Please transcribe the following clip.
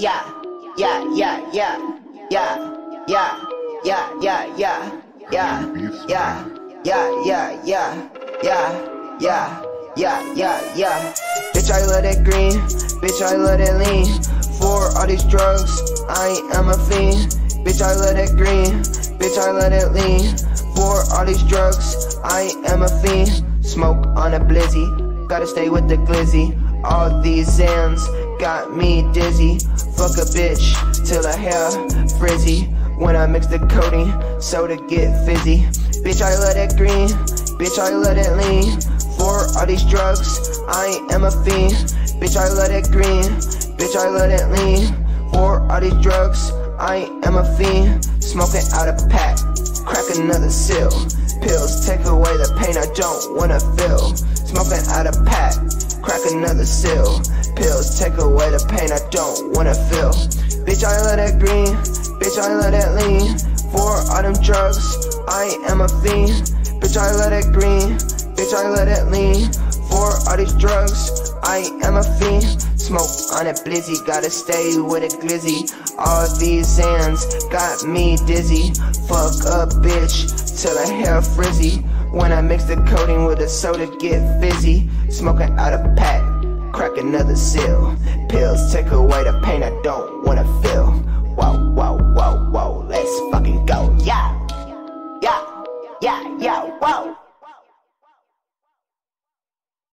yeah, yeah, yeah, yeah, yeah, yeah, yeah, yeah, yeah, yeah, yeah, yeah, yeah, yeah, yeah, yeah, yeah, yeah, yeah. Bitch, I love that green, bitch, I love that lean. For all these drugs, I am a fiend. Bitch, I love that green, bitch, I love that lean. For all these drugs, I am a fiend. Smoke on a blizzy, gotta stay with the glizzy. All these Zans got me dizzy. Fuck a bitch till her hair frizzy. When I mix the codeine, soda get fizzy. Bitch, I love that green. Bitch, I love that lean. For all these drugs, I am a fiend. Bitch, I love that green. Bitch, I love that lean. For all these drugs, I am a fiend. Smoking out a pack, crack another seal. Pills take away the pain I don't wanna feel. Smoking out a pack, crack another seal. Pills take away the pain I don't wanna feel. Bitch, I love that green. Bitch, I love that lean. For all them drugs, I am a fiend. Bitch, I love that green. Bitch, I love that lean. For all these drugs, I am a fiend. Smoke on a blizzy, gotta stay with a glizzy. All these Zans got me dizzy. Fuck a bitch till her hair frizzy. When I mix the codeine with the soda, get fizzy. Smoking out a pack, crack another seal. Pills take away the pain I don't wanna feel.